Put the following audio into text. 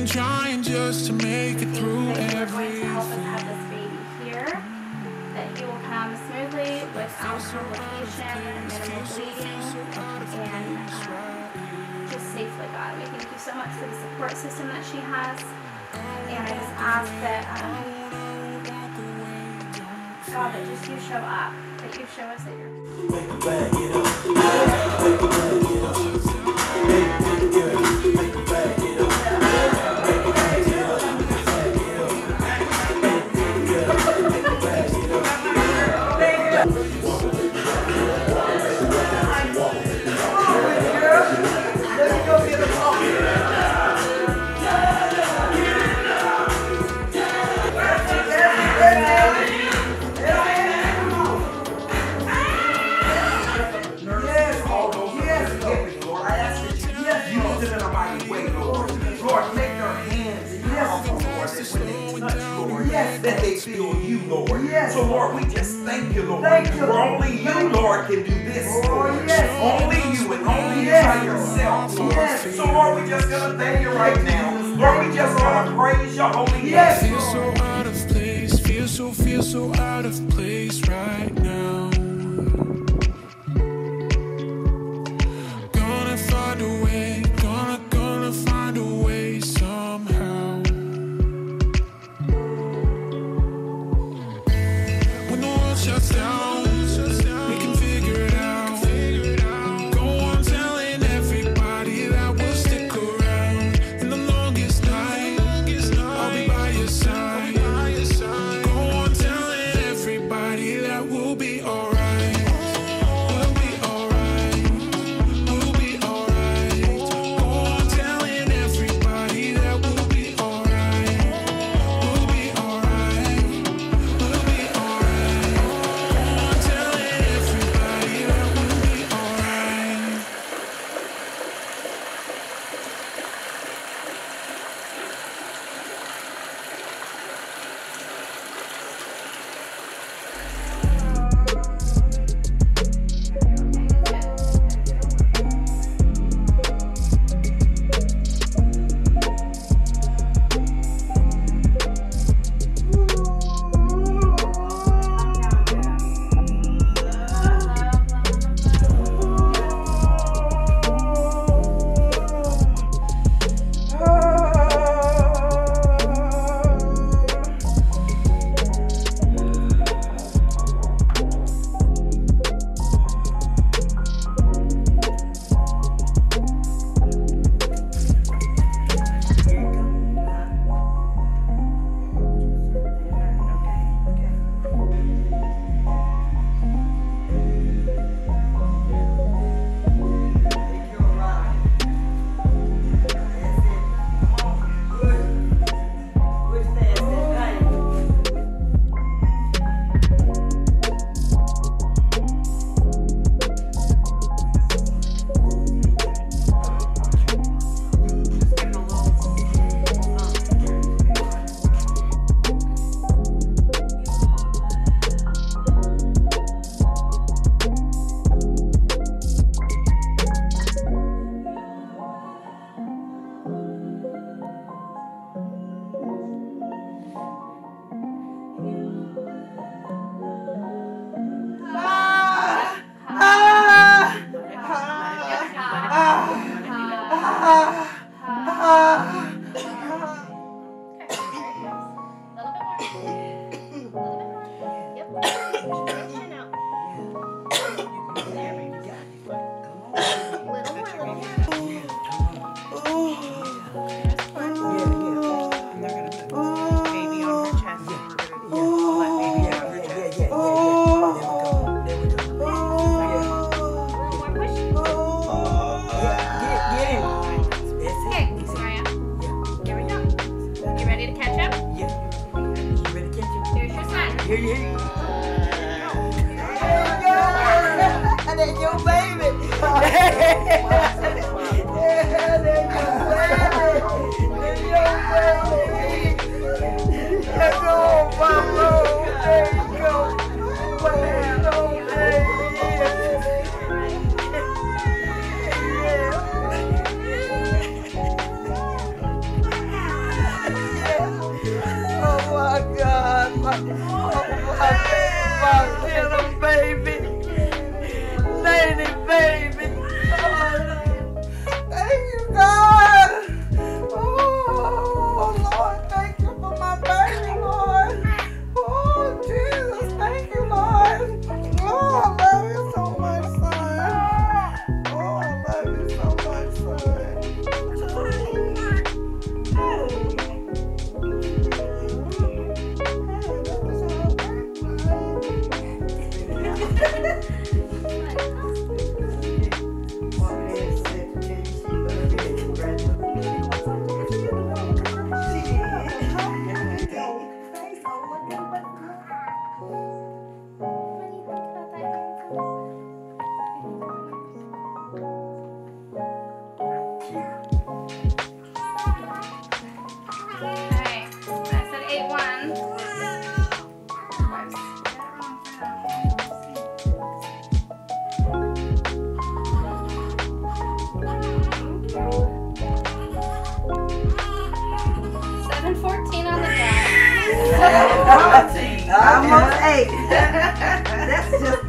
been trying just to make it through that you are going to everything. help us have this baby here, that he will come smoothly without complication and minimal bleeding, and um, just safely, God. We thank you so much for the support system that she has, and I just ask that, um, God, that just you show up, that you show us that you're. Yes, that they feel you, Lord. Yes. So, Lord, we just thank you, Lord. Thank you, For Lord. only you, Lord, can do this, Oh, Lord. yes. Only you and only you by yourself, Lord. Yes. So, Lord, we just gonna thank you right now. Lord, we just gonna praise your holy name. Yes. Feel so out of place, feel so, feel so out of place right When Wow. that's just